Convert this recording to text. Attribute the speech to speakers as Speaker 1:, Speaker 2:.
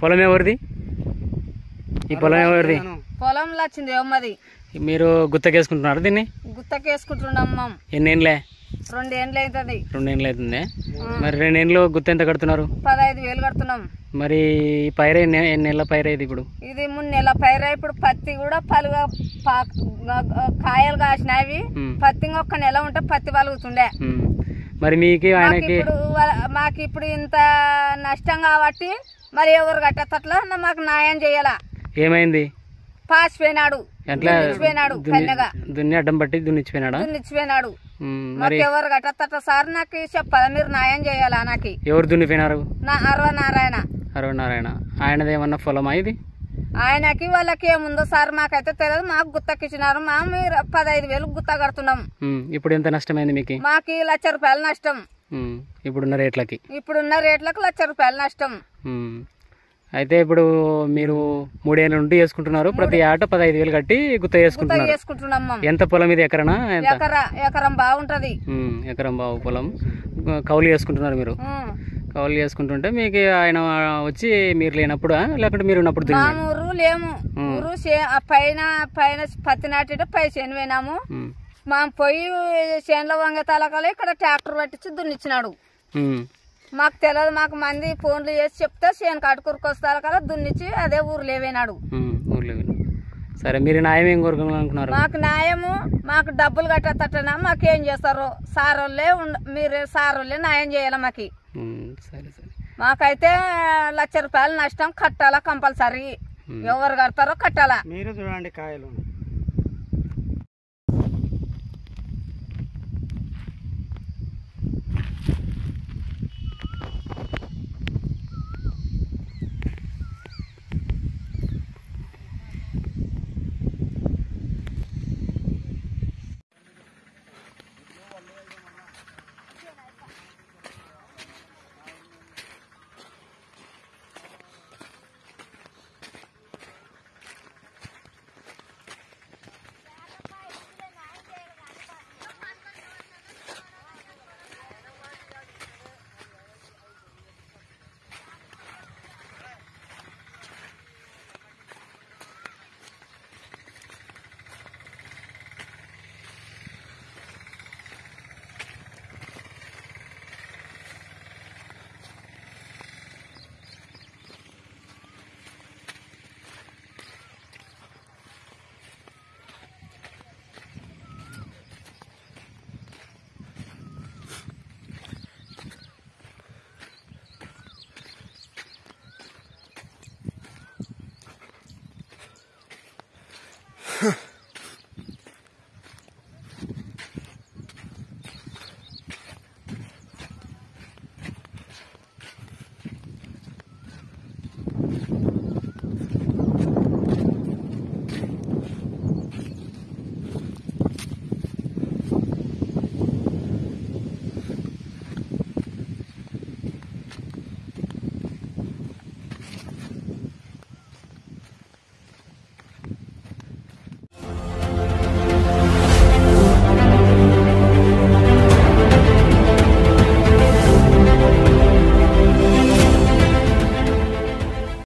Speaker 1: పొలం ఎవరిది? ఈ పొలం ఎవరిది?
Speaker 2: పొలంలో వచ్చింది ఏమది
Speaker 1: మీరు గుత్తకేసుకుంటున్నారు దీన్ని?
Speaker 2: గుత్తకేసుకుంటున్నాం
Speaker 1: ఎన్నేళ్ళే
Speaker 2: రెండేండ్లు అవుతుంది
Speaker 1: రెండేళ్ళు అవుతుంది? మరి రెండేళ్ళు గుత్త ఎంత కడుతున్నారు?
Speaker 2: పదహైదు వేలు కడుతున్నాం.
Speaker 1: మరి ఈ పైర ఎన్ని నెలల పైర ఇది ఇప్పుడు?
Speaker 2: ఇది మూడు నెలల పైర ఇప్పుడు పత్తి కూడా పలుగా కాయలు కాసినవి. పత్తి ఒక్క నెల ఉంటే పత్తి పలుగుతుండే.
Speaker 1: మరి మీకు ఆయనకి
Speaker 2: మాకు ఇప్పుడు ఇంత నష్టం కాబట్టి మరి ఎవరు కట్టేటట్లా మాకు న్యాయం చేయాల?
Speaker 1: ఏమైంది?
Speaker 2: పాసిపోయినాడు.
Speaker 1: ఎట్లా
Speaker 2: దున్నిచ్చిపోయినాడు కన్నెగా.
Speaker 1: దున్ని అడ్డం పట్టి దున్నిచ్చిపోయినాడా?
Speaker 2: దున్నిచ్చిపోయినాడు.
Speaker 1: మరి
Speaker 2: ఎవరు కట్టేటట్ల సార్ నాకు చెప్పాలా? మీరు న్యాయం చేయాలా నాకు?
Speaker 1: ఎవరు దున్నిపోయినారు?
Speaker 2: నా అరవ నారాయణ
Speaker 1: అరవై నారాయణ ఆయనది ఏమన్నా పొలమా ఇది?
Speaker 2: ఆయనకి వాళ్ళకి ఏముందో సార్ మాకైతే తెలియదు. మాకు గుత్తకిచ్చినారు. మా మీరు పదహైదు వేలు గుత్త కడుతున్నాం.
Speaker 1: ఇప్పుడు ఎంత నష్టమైంది మీకు?
Speaker 2: మాకు లక్ష రూపాయలు నష్టం.
Speaker 1: ఇప్పుడున్న రేట్లకి.
Speaker 2: ఇప్పుడున్న రేట్లకు లక్ష రూపాయలు నష్టం.
Speaker 1: అయితే ఇప్పుడు మీరు మూడేళ్ళ నుండి చేసుకుంటున్నారు ప్రతి ఆట పదహైదు వేలు కట్టి గుత్త చేసుకుంటున్నారు. ఎంత పొలం ఇది ఎకరనా?
Speaker 2: ఎకరా ఎకరం బాగుంటది.
Speaker 1: ఎకరం బావు పొలం. కౌలు చేసుకుంటున్నారు మీరు. కౌలు చేసుకుంటుంటే మీకు ఆయన వచ్చి మీరు లేనప్పుడు? లేకుంటే మీరు ఉన్నప్పుడు
Speaker 2: ఊరు లేము. ఊరు పైన పైన పత్తి నాటితే పై పోయినాము
Speaker 1: ఉమ్.
Speaker 2: మా పోయి చేనులో వంగ తలకాలు ఇక్కడ ట్రాక్టర్ పట్టించి దున్నిచ్చినాడు. మాకు తెలియదు మాకు మంది ఫోన్లు చేసి చెప్తే చేను కట్టుకురుకొస్తారు కదా దున్నిచ్చి అదే ఊరు లేవేనాడు.
Speaker 1: సరే మీరు న్యాయం ఏం కోరుకోవాలనుకున్నారు
Speaker 2: మాకు న్యాయము మాకు డబ్బులు కట్టేటట్టనా మాకేం చేస్తారు సారోళ్ళే ఉండ మీరు సారోళ్ళే న్యాయం చేయాలి మాకు?
Speaker 1: సరే సరే.
Speaker 2: మాకైతే లక్ష రూపాయలు నష్టం కట్టాలా కంపల్సరీ. ఎవరు కడతారో కట్టాలా.
Speaker 3: మీరు చూడండి కాయలు.